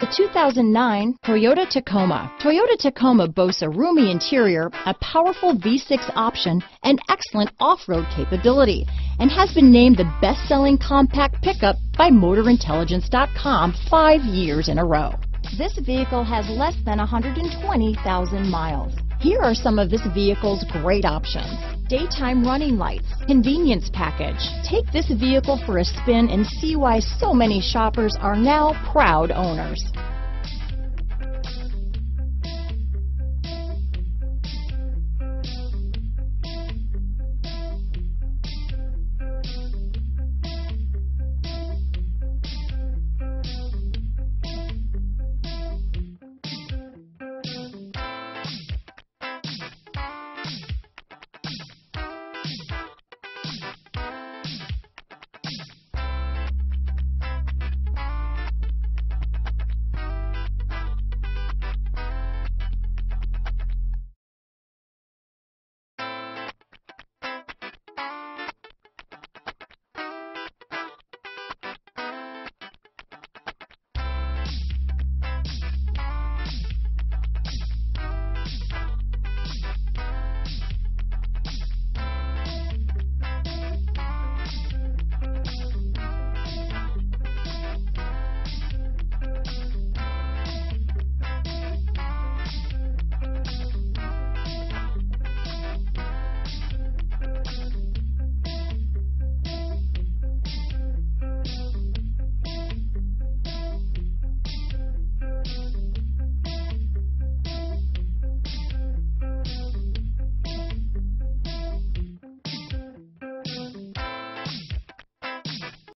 The 2009 Toyota Tacoma. Toyota Tacoma boasts a roomy interior, a powerful V6 option, and excellent off-road capability, and has been named the best-selling compact pickup by MotorIntelligence.com five years in a row. This vehicle has less than 120,000 miles. Here are some of this vehicle's great options. Daytime running lights, convenience package. Take this vehicle for a spin and see why so many shoppers are now proud owners.